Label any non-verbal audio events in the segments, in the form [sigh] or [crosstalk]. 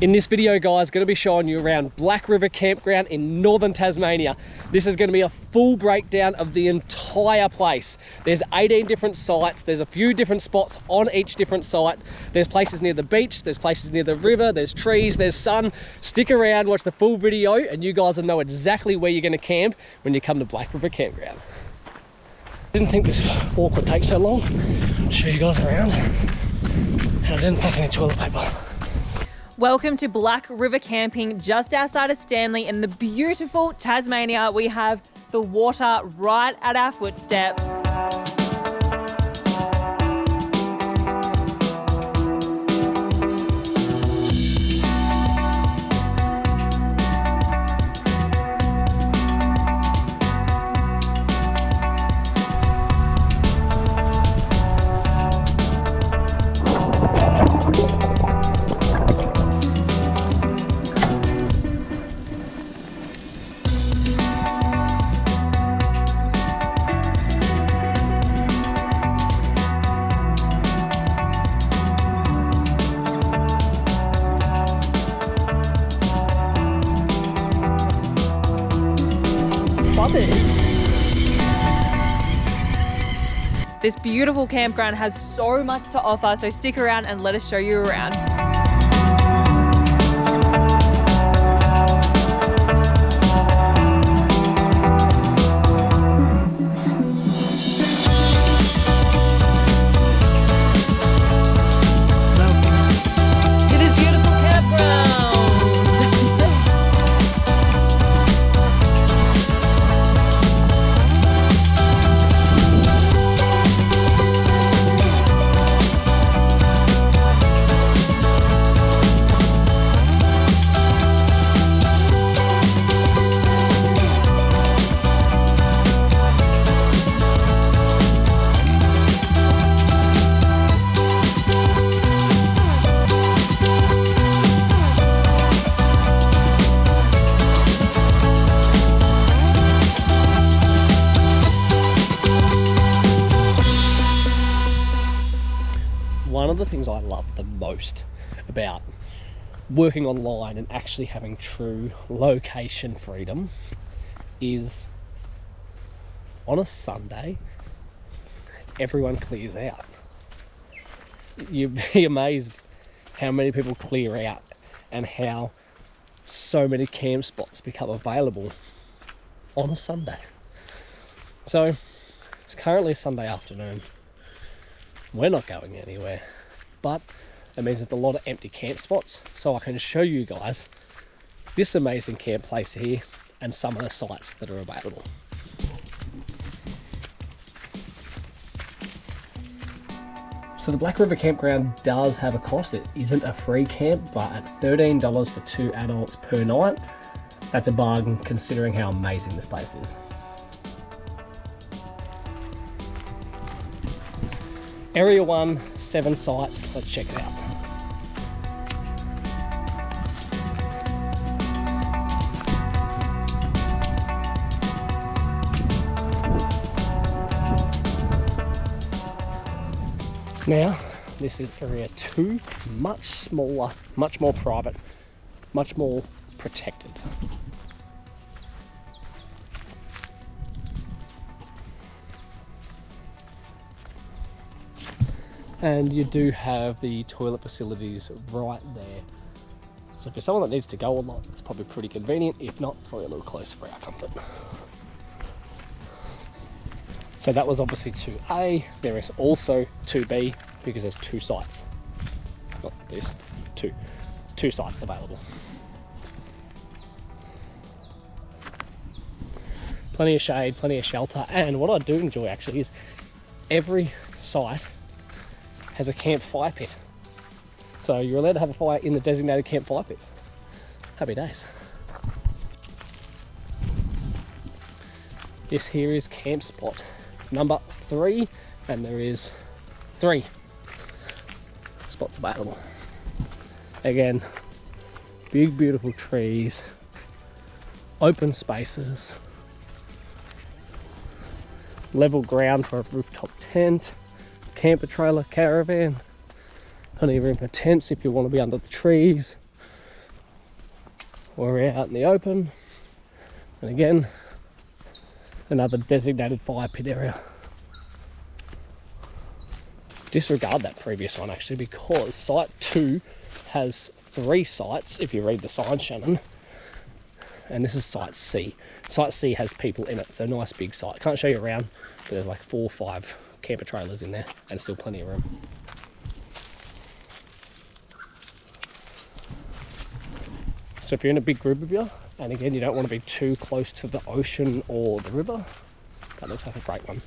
In this video, guys, going to be showing you around Black River Campground in northern Tasmania. This is going to be a full breakdown of the entire place. There's 18 different sites. There's a few different spots on each different site. There's places near the beach. There's places near the river. There's trees. There's sun. Stick around, watch the full video, and you guys will know exactly where you're going to camp when you come to Black River Campground. Didn't think this walk would take so long. I'll show you guys around. And I didn't pack any toilet paper. Welcome to Black River Camping just outside of Stanley in the beautiful Tasmania. We have the water right at our footsteps. Beautiful campground has so much to offer, so stick around and let us show you around. Working online and actually having true location freedom is on a Sunday, everyone clears out. You'd [laughs] be amazed how many people clear out and how so many camp spots become available on a Sunday. So it's currently Sunday afternoon we're not going anywhere but it means there's a lot of empty camp spots. So I can show you guys this amazing camp place here and some of the sites that are available. So the Black River Campground does have a cost. It isn't a free camp but at $13 for two adults per night that's a bargain considering how amazing this place is. Area 1, seven sites. Let's check it out. Now, this is area 2, much smaller, much more private, much more protected. And you do have the toilet facilities right there. So you're someone that needs to go a lot it's probably pretty convenient. If not it's probably a little close for our comfort. So that was obviously 2a there is also 2b because there's two sites. Not this two. Two sites available. Plenty of shade plenty of shelter and what i do enjoy actually is every site has a camp fire pit. So you're allowed to have a fire in the designated camp fire pits. Happy days. This here is camp spot number three, and there is three spots available. Again, big beautiful trees, open spaces, level ground for a rooftop tent, camper trailer caravan plenty of room for tents if you want to be under the trees we're out in the open. And again, another designated fire pit area. Disregard that previous one actually because site two has three sites if you read the sign Shannon and this is site C. Site C has people in it, so nice big site. Can't show you around, but there's like four or five camper trailers in there and still plenty of room. So if you're in a big group of you, and again you don't want to be too close to the ocean or the river, that looks like a great one.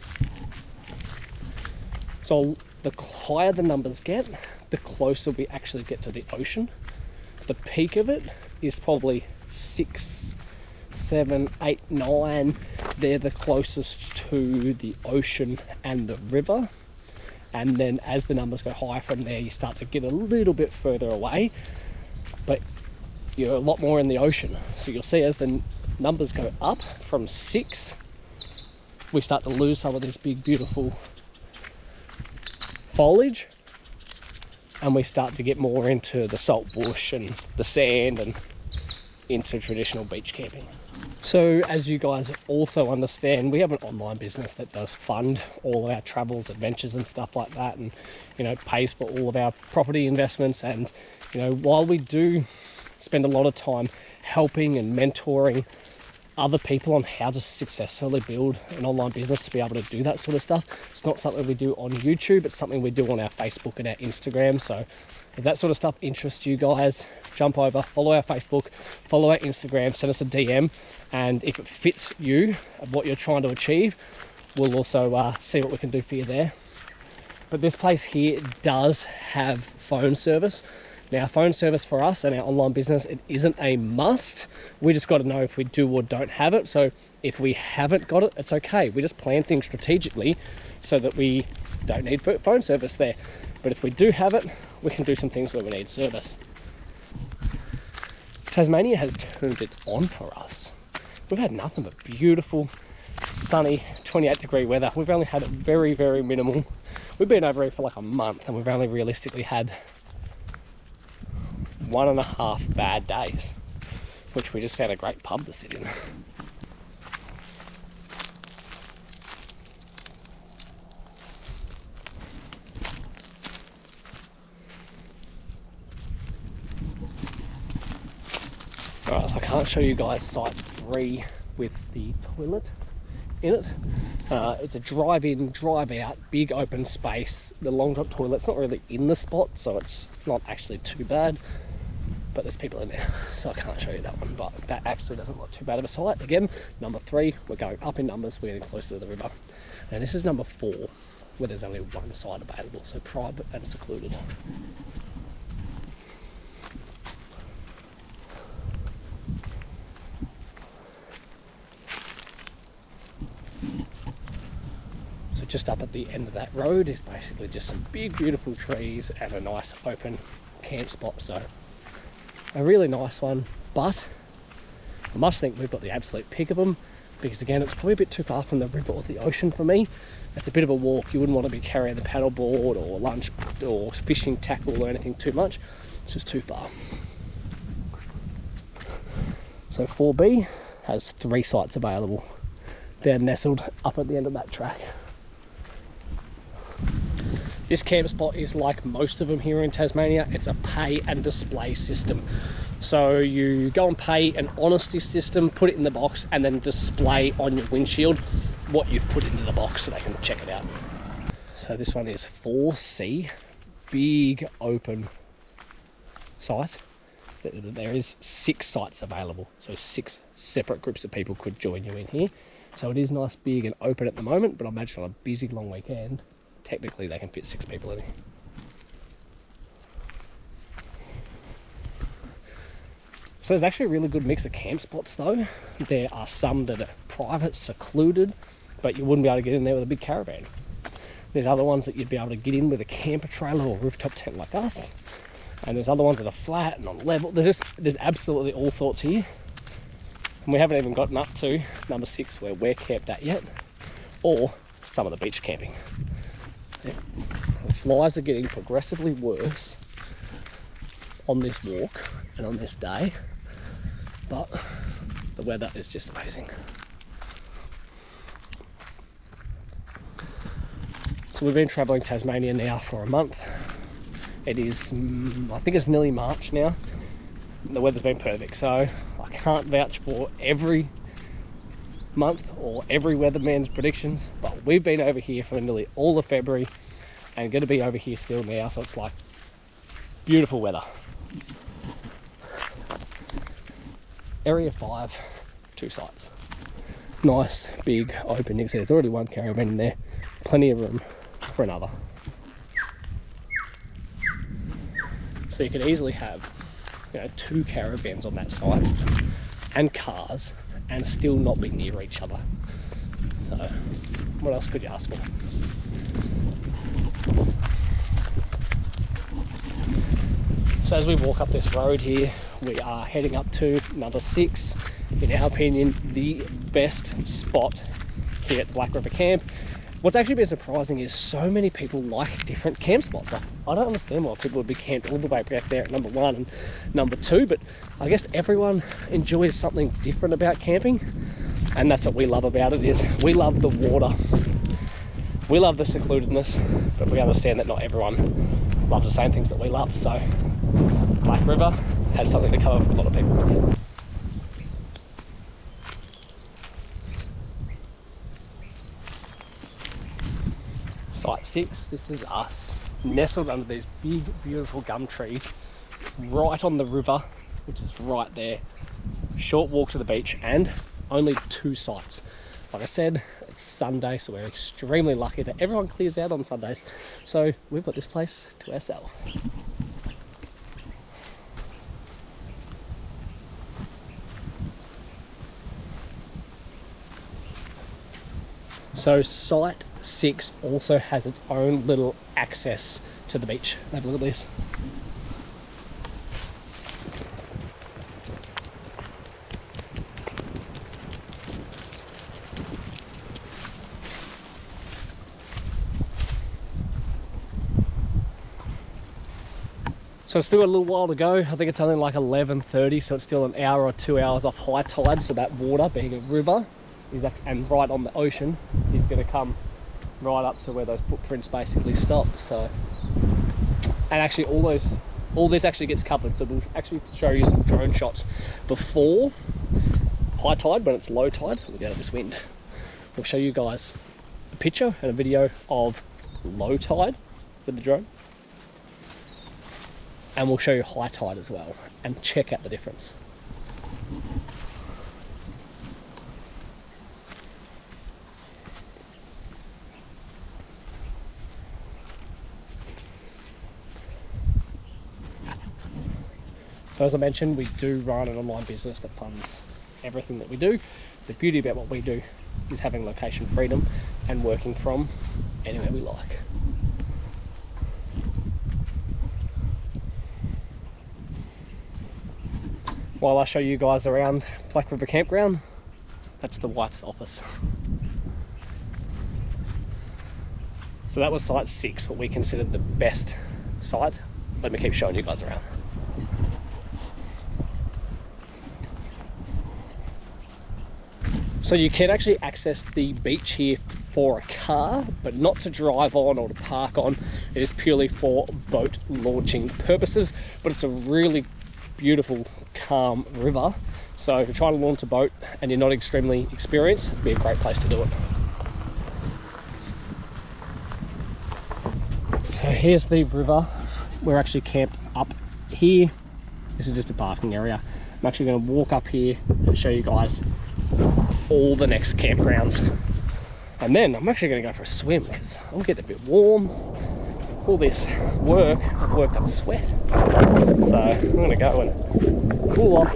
So the higher the numbers get, the closer we actually get to the ocean. The peak of it is probably six, seven, eight, nine. They're the closest to the ocean and the river. And then as the numbers go higher from there, you start to get a little bit further away. But you're a lot more in the ocean. So you'll see as the numbers go up from six, we start to lose some of this big, beautiful foliage. And we start to get more into the salt bush and the sand and into traditional beach camping. So as you guys also understand, we have an online business that does fund all our travels, adventures and stuff like that and you know pays for all of our property investments and you know while we do spend a lot of time helping and mentoring other people on how to successfully build an online business to be able to do that sort of stuff. It's not something we do on YouTube, it's something we do on our Facebook and our Instagram. So if that sort of stuff interests you guys, jump over, follow our Facebook, follow our Instagram, send us a DM, and if it fits you and what you're trying to achieve, we'll also uh, see what we can do for you there. But this place here does have phone service. Now, phone service for us and our online business, it isn't a must. We just got to know if we do or don't have it. So if we haven't got it, it's okay. We just plan things strategically so that we don't need phone service there. But if we do have it, we can do some things where we need service. Tasmania has turned it on for us. We've had nothing but beautiful, sunny, 28 degree weather. We've only had it very, very minimal. We've been over here for like a month and we've only realistically had one and a half bad days, which we just found a great pub to sit in. Alright, so I can't show you guys site three with the toilet in it. Uh, it's a drive-in, drive-out, big open space. The long drop toilet's not really in the spot, so it's not actually too bad but there's people in there, [laughs] so I can't show you that one. But that actually doesn't look too bad of a site. Again, number three, we're going up in numbers, we're getting closer to the river. And this is number four, where there's only one site available, so private and secluded. Just up at the end of that road is basically just some big beautiful trees and a nice open camp spot. So a really nice one, but I must think we've got the absolute pick of them because again, it's probably a bit too far from the river or the ocean for me. It's a bit of a walk. You wouldn't want to be carrying the paddle board or lunch or fishing tackle or anything too much. It's just too far. So 4B has three sites available. They're nestled up at the end of that track. This camp spot is like most of them here in Tasmania. It's a pay and display system. So you go and pay an honesty system, put it in the box, and then display on your windshield what you've put into the box so they can check it out. So this one is 4C, big open site. There is six sites available, so six separate groups of people could join you in here. So it is nice, big and open at the moment, but I imagine on a busy long weekend, technically they can fit six people in here. So there's actually a really good mix of camp spots though. There are some that are private, secluded, but you wouldn't be able to get in there with a big caravan. There's other ones that you'd be able to get in with a camper trailer or rooftop tent like us. And there's other ones that are flat and on level. There's just, there's absolutely all sorts here. And we haven't even gotten up to number six where we're camped at yet, or some of the beach camping. The flies are getting progressively worse on this walk and on this day but the weather is just amazing. So we've been travelling Tasmania now for a month. It is, mm, I think it's nearly March now. The weather's been perfect, so I can't vouch for every month or every weatherman's predictions, but we've been over here for nearly all of February and going to be over here still now, so it's like beautiful weather. Area 5, two sites. Nice, big, open. You can see there's already one caravan in there, plenty of room for another. So you could easily have you know, two caravans on that site and cars and still not be near each other. So, what else could you ask for? So as we walk up this road here, we are heading up to number six. In our opinion, the best spot here at the Black River Camp. What's actually been surprising is so many people like different camp spots. Like, I don't understand why people would be camped all the way back there at number one and number two, but I guess everyone enjoys something different about camping, and that's what we love about it. Is we love the water, we love the secludedness, but we understand that not everyone loves the same things that we love. So Black River has something to cover for a lot of people. 6, this is us, nestled under these big beautiful gum trees, right on the river, which is right there. Short walk to the beach and only two sites. Like I said, it's Sunday, so we're extremely lucky that everyone clears out on Sundays. So we've got this place to ourselves. So site six also has its own little access to the beach. Have a look at this. So it's still a little while to go. I think it's only like 11.30, so it's still an hour or two hours off high tide. So that water, being a river, is and right on the ocean, is going to come right up to where those footprints basically stop. So, and actually all those, all this actually gets covered. So we'll actually show you some drone shots before high tide, when it's low tide, look out of this wind. We'll show you guys a picture and a video of low tide with the drone and we'll show you high tide as well and check out the difference. So as I mentioned, we do run an online business that funds everything that we do. The beauty about what we do is having location freedom and working from anywhere we like. while I show you guys around Black River Campground, that's the wife's office. So that was site six, what we considered the best site. Let me keep showing you guys around. So you can actually access the beach here for a car, but not to drive on or to park on. It is purely for boat launching purposes, but it's a really beautiful, calm river. So if you're trying to launch a boat and you're not extremely experienced, it'd be a great place to do it. So here's the river. We're actually camped up here. This is just a parking area. I'm actually going to walk up here and show you guys all the next campgrounds. And then I'm actually going to go for a swim because I'll get a bit warm all this work, I've worked up sweat. So I'm gonna go and cool off,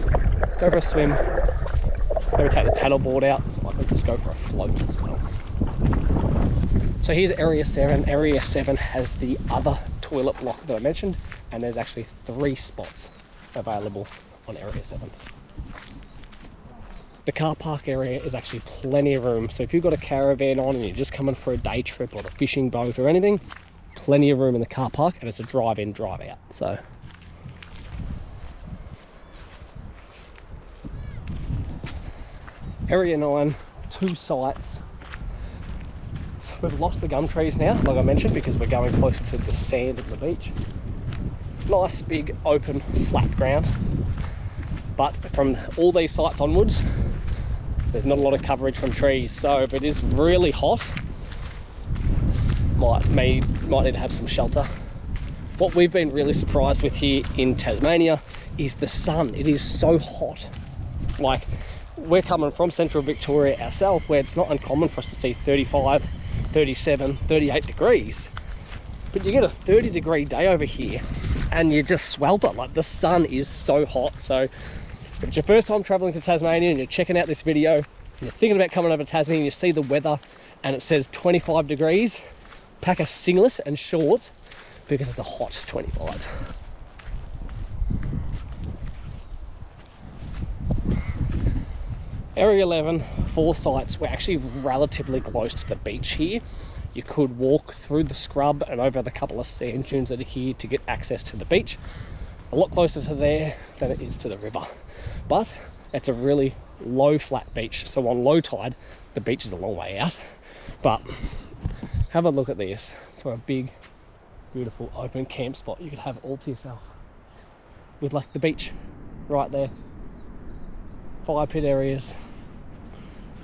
go for a swim, maybe take the paddle board out, so I just go for a float as well. So here's area seven. Area seven has the other toilet block that I mentioned, and there's actually three spots available on area seven. The car park area is actually plenty of room. So if you've got a caravan on and you're just coming for a day trip or a fishing boat or anything, plenty of room in the car park and it's a drive in drive out so Area 9, two sites. So we've lost the gum trees now, like I mentioned, because we're going closer to the sand of the beach. Nice, big, open, flat ground. But from all these sites onwards, there's not a lot of coverage from trees. So if it is really hot, might, may, might need to have some shelter. What we've been really surprised with here in Tasmania is the sun. It is so hot. Like, we're coming from central Victoria ourselves where it's not uncommon for us to see 35, 37, 38 degrees. But you get a 30 degree day over here and you just swelter. Like the sun is so hot. So if it's your first time traveling to Tasmania and you're checking out this video, you're thinking about coming over to Tasmania and you see the weather and it says 25 degrees, pack a singlet and shorts because it's a hot 25. Area 11, four sites. We're actually relatively close to the beach here. You could walk through the scrub and over the couple of sand dunes that are here to get access to the beach. A lot closer to there than it is to the river. But it's a really low flat beach. So on low tide, the beach is a long way out. But have a look at this for a big, beautiful open camp spot. You could have all to yourself with like the beach right there fire pit areas,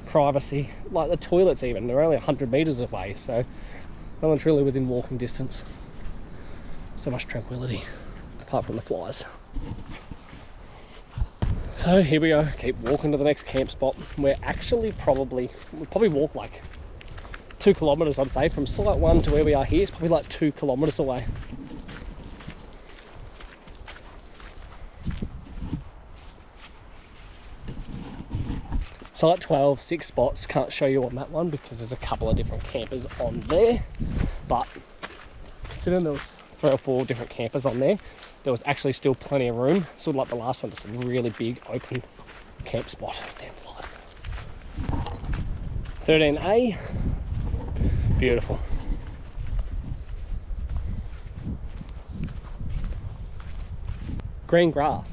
privacy, like the toilets even, they're only 100 metres away, so no one's really within walking distance. So much tranquility, apart from the flies. So here we go, keep walking to the next camp spot. We're actually probably, we'll probably walk like two kilometres I'd say, from site one to where we are here, it's probably like two kilometres away. Site 12, six spots, can't show you on that one because there's a couple of different campers on there. But considering there was three or four different campers on there, there was actually still plenty of room. Sort of like the last one, just a really big open camp spot. Damn flies. 13A, beautiful. Green grass.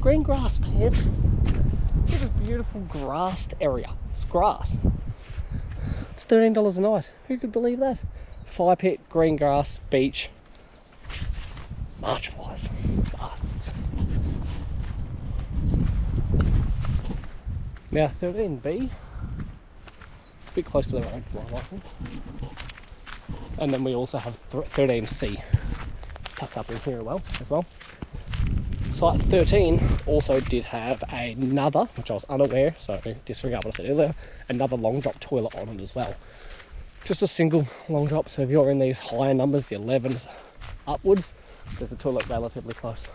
Green grass camp Look at this beautiful grassed area. It's grass. It's $13 a night. Who could believe that? Fire pit, green grass, beach. March flies. Bastards. Now 13B. It's a bit close to the road for my liking. And then we also have 13C tucked up in here as well. As well. Site 13 also did have another, which I was unaware, so disregard what I said earlier, another long drop toilet on it as well. Just a single long drop, so if you're in these higher numbers, the 11s upwards, there's a toilet relatively close.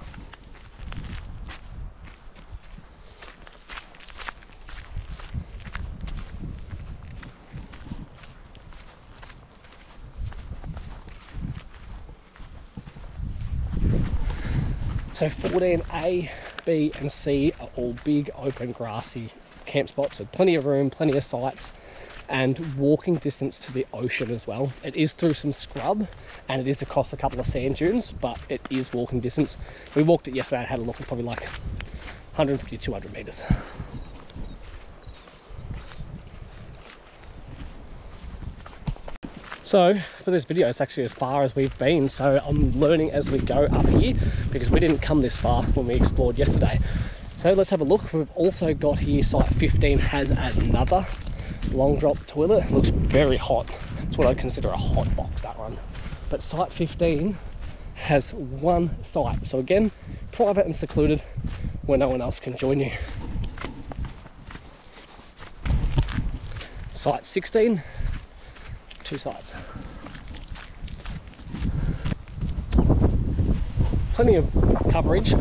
So 14A, B and C are all big open grassy camp spots with plenty of room, plenty of sites and walking distance to the ocean as well. It is through some scrub and it is across a couple of sand dunes, but it is walking distance. We walked it yesterday and had a look at probably like 150, 200 meters. So for this video, it's actually as far as we've been. So I'm learning as we go up here because we didn't come this far when we explored yesterday. So let's have a look. We've also got here, site 15 has another long drop toilet. It looks very hot. It's what I'd consider a hot box, that one. But site 15 has one site. So again, private and secluded where no one else can join you. Site 16 two sides. Plenty of coverage,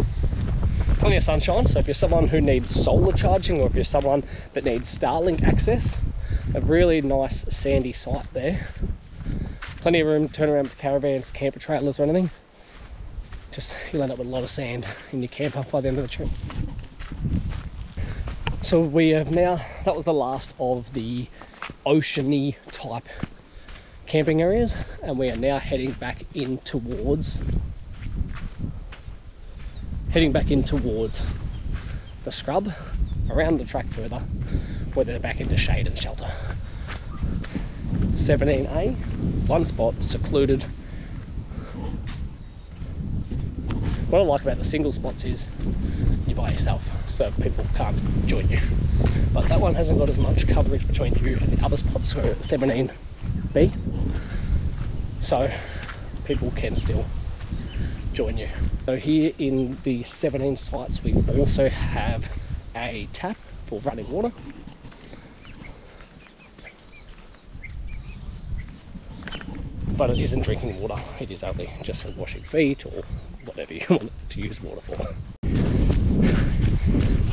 plenty of sunshine. So if you're someone who needs solar charging or if you're someone that needs Starlink access, a really nice sandy site there. Plenty of room to turn around with caravans, camper trailers or anything. Just you'll end up with a lot of sand in your camper by the end of the trip. So we have now, that was the last of the oceany type camping areas and we are now heading back in towards heading back in towards the scrub around the track further where they're back into shade and shelter. 17A, one spot, secluded. What I like about the single spots is you're by yourself, so people can't join you. But that one hasn't got as much coverage between you and the other spots where 17B. So people can still join you. So here in the 17 sites we also have a tap for running water. But it isn't drinking water, it is only just for washing feet or whatever you [laughs] want to use water for.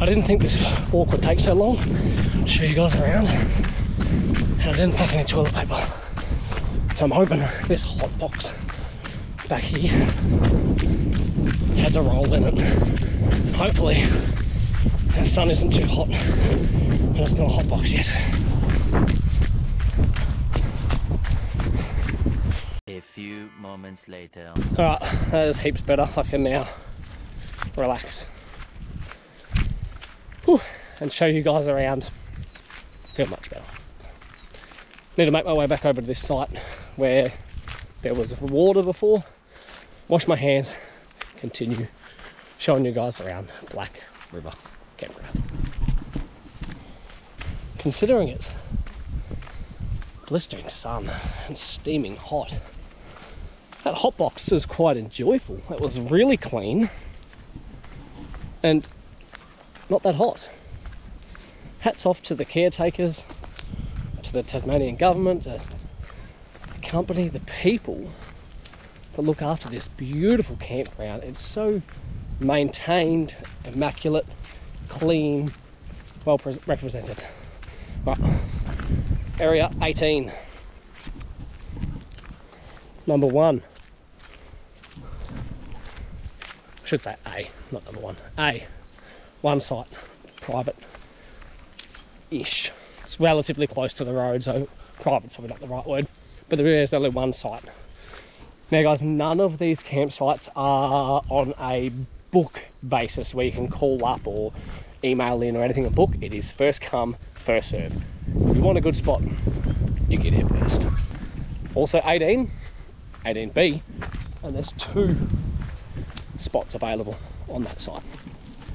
I didn't think this walk would take so long. I'll show you guys around. And I didn't pack any toilet paper. So I'm hoping this hot box back here has a roll in it. Hopefully the sun isn't too hot and it's not a hot box yet. A few moments later. Alright, that is heaps better. I can now relax. Whew, and show you guys around. Feel much better. Need to make my way back over to this site where there was water before. Wash my hands, continue showing you guys around Black River Campground. Considering it's blistering sun and steaming hot, that hot box is quite enjoyable. It was really clean and not that hot. Hats off to the caretakers, the Tasmanian government, to the company, the people that look after this beautiful campground. It's so maintained, immaculate, clean, well represented. Right. Area 18. Number one. I should say A, not number one. A. One site, private ish. It's relatively close to the road, so private's probably not the right word. But there is only one site. Now, guys, none of these campsites are on a book basis where you can call up or email in or anything and book. It is first come, first serve. If you want a good spot, you get here first. Also, 18, 18B, and there's two spots available on that site.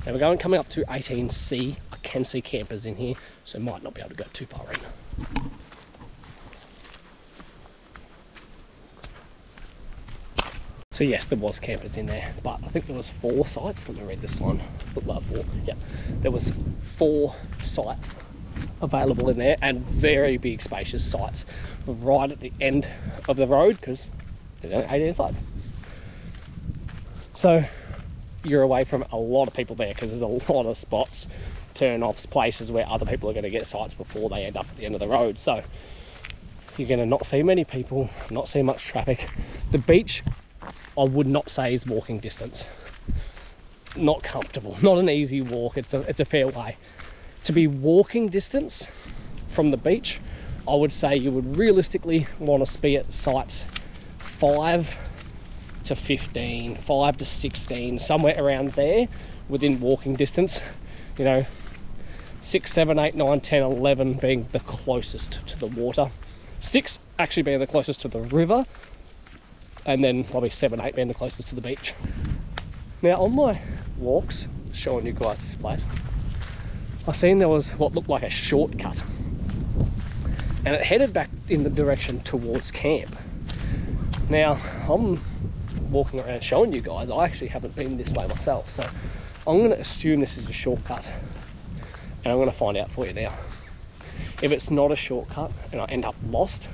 Now we're going coming up to 18C. I can see campers in here, so might not be able to go too far in. So yes, there was campers in there, but I think there was four sites. Let me read this one. Well, four. Yeah, there was four sites available in there, and very big, spacious sites right at the end of the road because there's only 18 sites. So you're away from a lot of people there because there's a lot of spots, turn offs, places where other people are going to get sites before they end up at the end of the road. So you're going to not see many people, not see much traffic. The beach, I would not say is walking distance. Not comfortable, [laughs] not an easy walk. It's a it's a fair way. To be walking distance from the beach, I would say you would realistically want to be at sites five to 15, 5 to 16, somewhere around there within walking distance. You know, 6, 7, 8, 9, 10, 11 being the closest to the water. 6 actually being the closest to the river. And then probably 7, 8 being the closest to the beach. Now, on my walks, showing you guys this place, I seen there was what looked like a shortcut. And it headed back in the direction towards camp. Now, I'm walking around showing you guys, I actually haven't been this way myself. So I'm going to assume this is a shortcut. And I'm going to find out for you now. If it's not a shortcut and I end up lost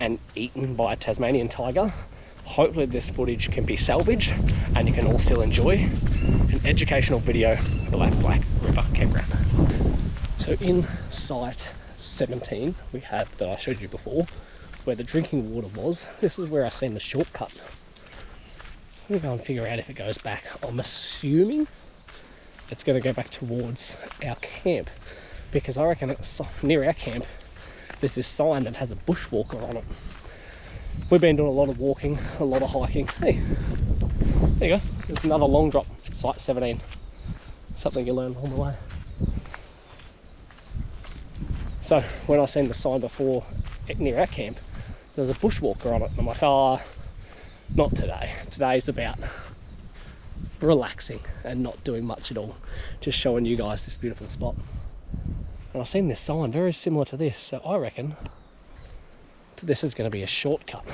and eaten by a Tasmanian tiger, hopefully this footage can be salvaged and you can all still enjoy an educational video of the Black Black River Campground. So in site 17 we have that I showed you before where the drinking water was. This is where I seen the shortcut. We'll go and figure out if it goes back. I'm assuming it's going to go back towards our camp because I reckon it's near our camp there's this sign that has a bushwalker on it. We've been doing a lot of walking, a lot of hiking. Hey, there you go. There's another long drop at site 17. Something you learn along the way. So when I seen the sign before near our camp, there's a bushwalker on it. And I'm like, oh, not today. Today's about relaxing and not doing much at all. Just showing you guys this beautiful spot. And I've seen this sign very similar to this. So I reckon this is going to be a shortcut.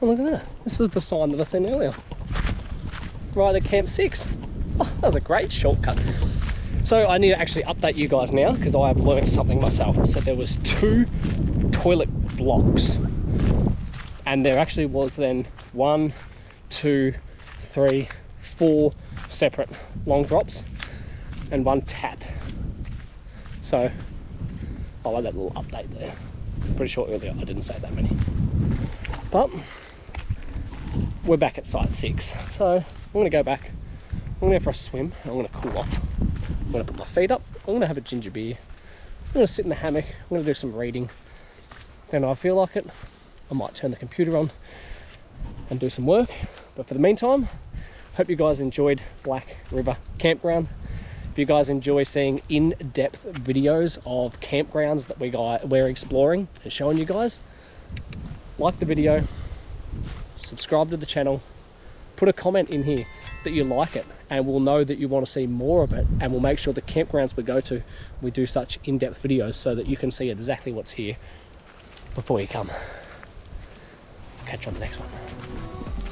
Oh, look at that. This is the sign that I seen earlier. Right at Camp 6. Oh, that was a great shortcut. So I need to actually update you guys now because I have learned something myself. So there was two toilet blocks. And there actually was then one, two, three, four separate long drops and one tap. So I like that little update there. Pretty sure earlier I didn't say that many. But we're back at site six. So I'm gonna go back, I'm gonna go for a swim, I'm gonna cool off. I'm gonna put my feet up, I'm gonna have a ginger beer, I'm gonna sit in the hammock, I'm gonna do some reading. Then I feel like it, I might turn the computer on and do some work. But for the meantime, hope you guys enjoyed Black River Campground. If you guys enjoy seeing in-depth videos of campgrounds that we got, we're exploring and showing you guys, like the video, subscribe to the channel, put a comment in here that you like it and we'll know that you want to see more of it and we'll make sure the campgrounds we go to we do such in-depth videos so that you can see exactly what's here before you come. Catch you on the next one.